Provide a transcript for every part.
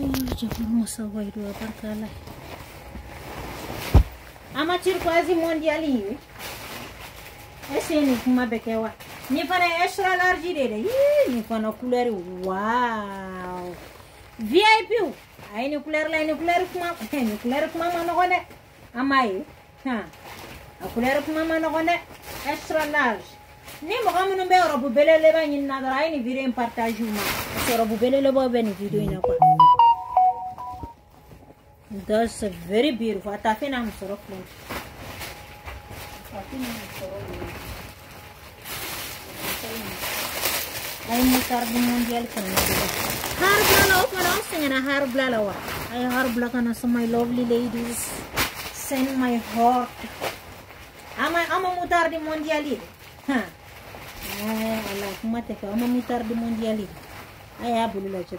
Ai, ce frumoasă văidură, parcă ăla Ama circuazi mondiali. Esse ni kuma bekewa. Ni fana extra large dele. Ih, ni fana couleur wow. VIP. Ai ni couleur lá, ni couleur kuma, ni couleur kuma mano gone. Amai. Ha. A couleur kuma mano è. extra large. Ni mo gamu no be robu belele ba ni na dara ni vire en partage uma. Robu belele ba be ni video ina kwa. Ye. a ye mutardi mondial fana na dɛ har bila la o fana o sɛgɛnna har bila la wa a ye har bila ka na so my lovely ladies. Send my heart. Ama ama mutardi mondial ye huh. ala kuma tɛ kɛ ama mutardi mondial ye a y'a bolo lajɛ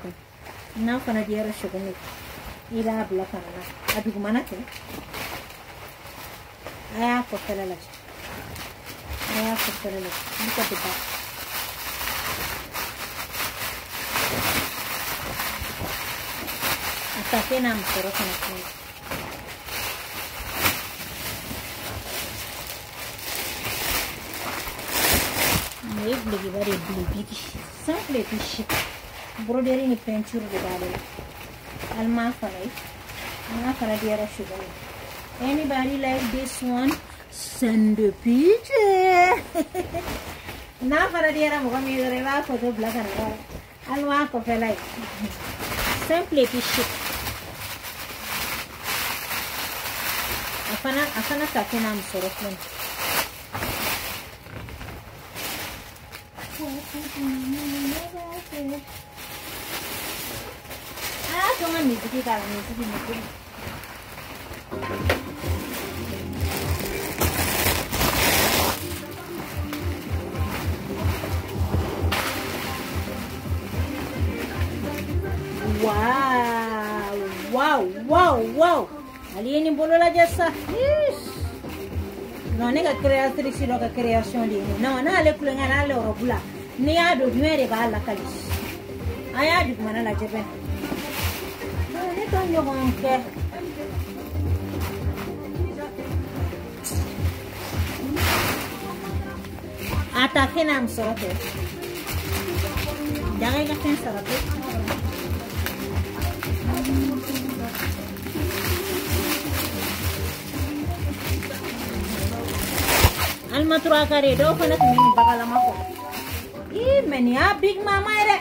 Irabla kanna. Adugu manate. Aia kottala Aia kottala Buka buka. Asta n-am sărut să mă e bari, ebligi, să pleci și broderii pențuri de galele. Bilebigi simple et puis chic broderi ni peinture de b'ale la alma fana ye n'a fana sugar anybody like this one? Send the picture n'a fana diyara mɔgɔ min ye dɔrɔn i b'a photo bila ka na dɔrɔn alma ye simple et puis Wow, wow, wow, wow. Alieni bolola jasa. Yes. Non è che creatrice lo che creazione lì. No, no, ale culengana le orobula. Ne ha due bala kalis. Aya mana la jebe tagliono anche ataque nam sorate jangan ingatkan sorate almatura kare do kona tumi bakala mako i meni a big mama ere.